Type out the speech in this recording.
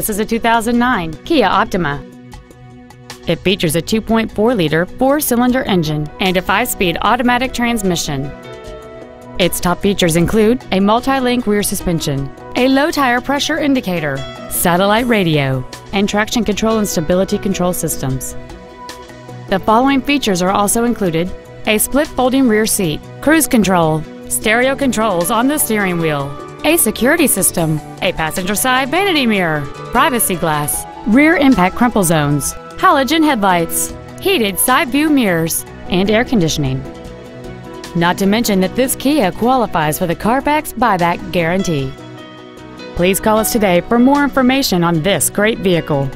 This is a 2009 Kia Optima. It features a 2.4-liter four-cylinder engine and a five-speed automatic transmission. Its top features include a multi-link rear suspension, a low tire pressure indicator, satellite radio, and traction control and stability control systems. The following features are also included a split folding rear seat, cruise control, stereo controls on the steering wheel, a security system, a passenger side vanity mirror, privacy glass, rear impact crumple zones, halogen headlights, heated side view mirrors, and air conditioning. Not to mention that this Kia qualifies for the Carfax buyback guarantee. Please call us today for more information on this great vehicle.